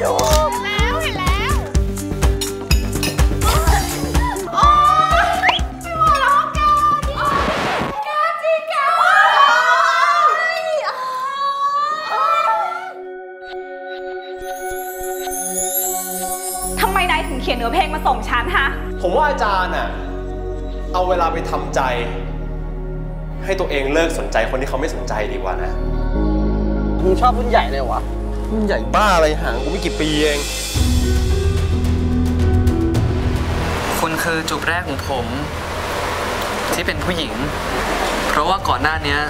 อยู่แล้วเห็นแล้วโอ๊ยพี่หมอร้องการโอ๊ยการจีการทำไมนายถึงเขียนเนื้อเพลงมาส่งฉันฮะ ผมว่าอาจารย์น่ะเอาเวลาไปทำใจ ให้ตัวเองเลิกสนใจคนที่เขาไม่สนใจดีกว่านะ มึงชอบรุ่นใหญ่เลยวะ รุ่นใหญ่บ้าอะไรห่างกูไม่กี่ปีเอง คุณคือจูบแรกของผม ที่เป็นผู้หญิง เพราะว่าก่อนหน้าเนี้ย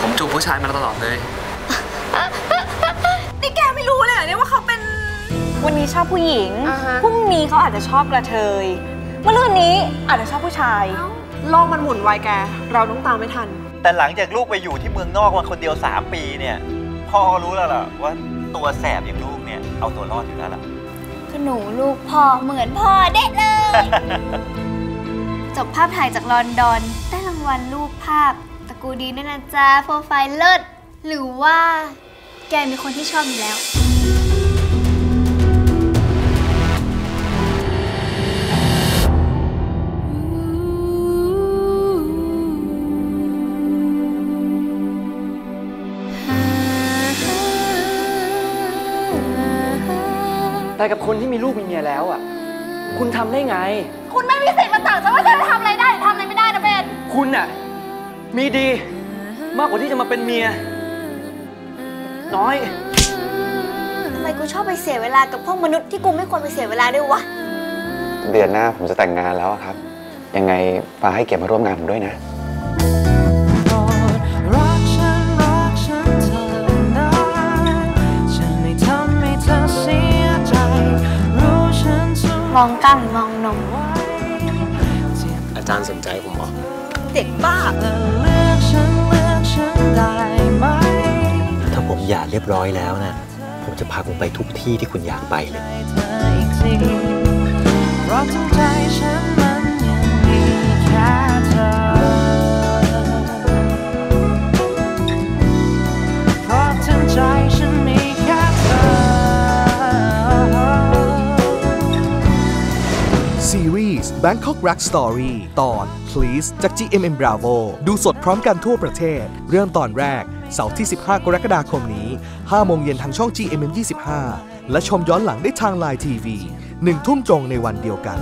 ผมจูบผู้ชายมาตลอดเลย นี่แกไม่รู้เลยเหรอเนี่ยว่าเขาเป็น วันนี้ชอบผู้หญิงอ่าฮะพรุ่งนี้เขาอาจจะชอบกระเทย เมื่อรืนนี้อาจจะชอบผู้ชาย โลกมันหมุนไวแก เราต้องตามไม่ทัน แต่หลังจากลูกไปอยู่ที่เมืองนอกมาคนเดียว 3 ปีเนี่ย พ่อก็รู้แล้วล่ะว่าตัวแสบอย่างลูกเนี่ยเอาตัวรอดอยู่แล้วล่ะก็หนูลูกพ่อเหมือนพ่อเด็ดเลย จบภาพถ่ายจากลอนดอน ได้รางวัลรูปภาพตะกูดีด้วยนะจ๊ะโปรไฟล์เลิศ หรือว่า แกมีคนที่ชอบอยู่แล้ว แต่กับคนที่มีลูกมีเมียแล้วอะ คุณทำได้ไง คุณไม่มีสิทธิ์มาสั่งฉันว่าฉันจะทำอะไรได้หรือทำอะไรไม่ได้นะเบนคุณอะ มีดีมากกว่าที่จะมาเป็นเมีย น้อย ทำไมกูชอบไปเสียเวลากับพวกมนุษย์ที่กูไม่ควรไปเสียเวลาด้วยวะ เดือนหน้าผมจะแต่งงานแล้วอะครับ ยังไงฟ้าให้เกียรติมาร่วมงานผมด้วยนะ องกล้ามหรือมองนม อาจารย์สนใจผมเหรอเด็กบ้าเลือกฉันเลือกฉันได้ไหมถ้าผมหย่าเรียบร้อยแล้วนะ ผมจะพาคุณไปทุกที่ที่คุณอยากไปเลย Bangkok Rack Story ตอน Please จาก GMM Bravo ดูสดพร้อมกันทั่วประเทศ เริ่มตอนแรก เสาร์ที่ 15 กรกฎาคมนี้ 5 โมงเย็นทางช่อง GMM 25 และชมย้อนหลังได้ทางไลน์ทีวี1ทุ่มตรงในวันเดียวกัน